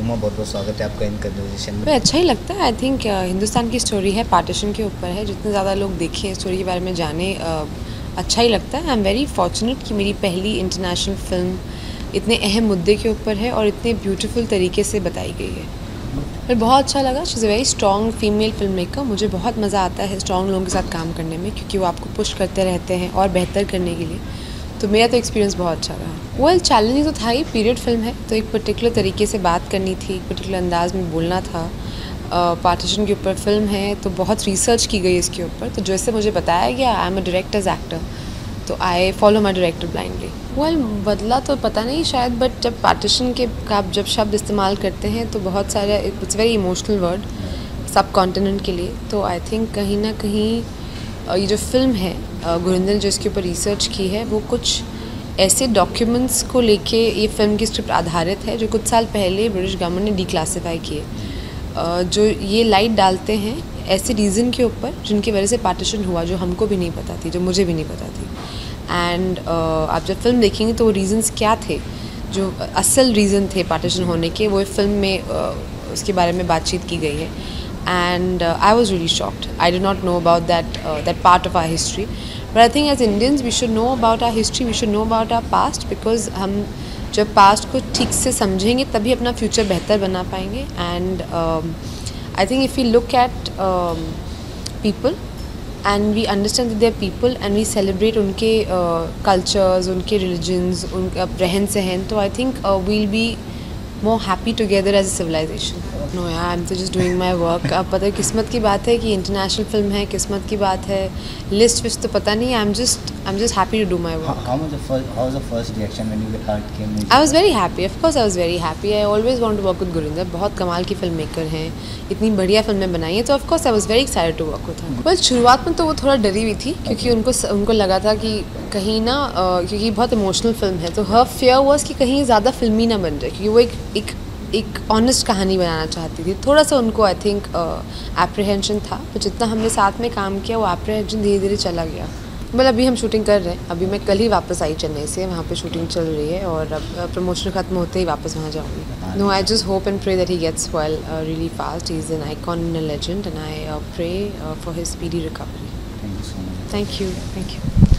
उमा बहुत बहुत स्वागत है आपका इन कन्वर्जेशन में। अच्छा ही लगता है आई थिंक हिंदुस्तान की स्टोरी है पार्टीशन के ऊपर है जितने ज़्यादा लोग देखें स्टोरी के बारे में जाने uh, अच्छा ही लगता है। आई एम वेरी फॉर्चुनेट कि मेरी पहली इंटरनेशनल फ़िल्म इतने अहम मुद्दे के ऊपर है और इतने ब्यूटीफुल तरीके से बताई गई है। फिर बहुत अच्छा लगा she is a very strong female film maker मुझे बहुत मज़ा आता है स्ट्रॉन्ग लोगों के साथ काम करने में क्योंकि वो आपको पुश करते रहते हैं और बेहतर करने के लिए। तो मेरा तो एक्सपीरियंस बहुत अच्छा रहा। वेल चैलेंजिंग तो था ही पीरियड फ़िल्म है तो एक पर्टिकुलर तरीके से बात करनी थी, एक पर्टिकुलर अंदाज में बोलना था। पार्टीशन के ऊपर फ़िल्म है तो बहुत रिसर्च की गई इसके ऊपर। तो जैसे मुझे बताया गया I am a director's actor तो I follow my director blindly well बदला तो पता नहीं शायद बट जब पार्टीशन के आप जब शब्द इस्तेमाल करते हैं तो बहुत सारे it's very emotional word subcontinent के लिए। तो आई थिंक कहीं ना कहीं ये जो फ़िल्म है गुरिंदर ने जो इसके ऊपर रिसर्च की है वो कुछ ऐसे डॉक्यूमेंट्स को लेके ये फ़िल्म की स्क्रिप्ट आधारित है जो कुछ साल पहले ब्रिटिश गवर्नमेंट ने डिक्लासीफाई किए। जो ये लाइट डालते हैं ऐसे रीज़न के ऊपर जिनकी वजह से पार्टीशन हुआ जो हमको भी नहीं पता थी जो मुझे भी नहीं पता थी। एंड uh, आप जब फ़िल्म देखेंगे तो वो रीज़न्स क्या थे? जो असल रीज़न थे पार्टीशन होने के वो फ़िल्म में uh, उसके बारे में बातचीत की गई है। And I was really shocked I do not know about that that part of our history but I think as Indians we should know about our history we should know about our past because हम जब past को ठीक से समझेंगे तभी अपना future बेहतर बना पाएँगे. And I think if you look at people and we understand their people and we celebrate उनके कल्चर्स uh, उनके रिलीजन्स उनका रहन सहन तो I think we'll be more happy together as a civilization no I am तो just doing my work अब पता है किस्मत की बात है कि इंटरनेशनल फ़िल्म है किस्मत की बात है लिस्ट विस्ट तो पता नहीं I am just I am just happy to do my work How was the first? How was the first reaction when you heard came? I was very happy of course I was very happy I always want to work with Gurinder बहुत कमाल की film maker हैं इतनी बढ़िया फ़िल्में बनाई हैं तो of course I was very excited to work with her बस शुरुआत में तो वो थोड़ा डरी हुई थी क्योंकि उनको उनको लगा था कि कहीं ना क्योंकि बहुत इमोशनल फ़िल्म है तो हर फेयर वॉज़ कि कहीं ज़्यादा फिल्मी ना बन जाए क्योंकि वो एक एक एक ऑनेस्ट कहानी बनाना चाहती थी। थोड़ा सा उनको आई थिंक एप्रीहेंशन था तो जितना हमने साथ में काम किया वो एप्रीहेंशन धीरे धीरे चला गया। मतलब अभी हम शूटिंग कर रहे हैं अभी मैं कल ही वापस आई चेन्नई से वहाँ पे शूटिंग चल रही है और अब प्रमोशन खत्म होते ही वापस वहाँ जाऊँगी। No I just hope and pray that he gets well really fast is an icon in a legend and I pray for his speedy recovery. Thank you thank you